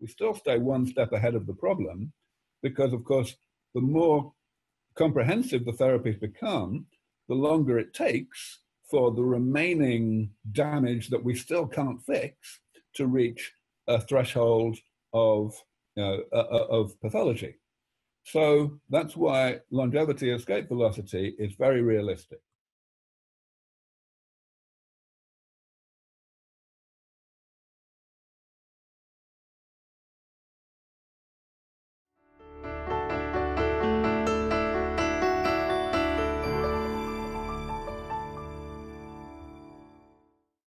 we still stay one step ahead of the problem because, of course, the more comprehensive the therapies become, the longer it takes for the remaining damage that we still can't fix to reach a threshold of, you know, uh, of pathology. So that's why longevity escape velocity is very realistic.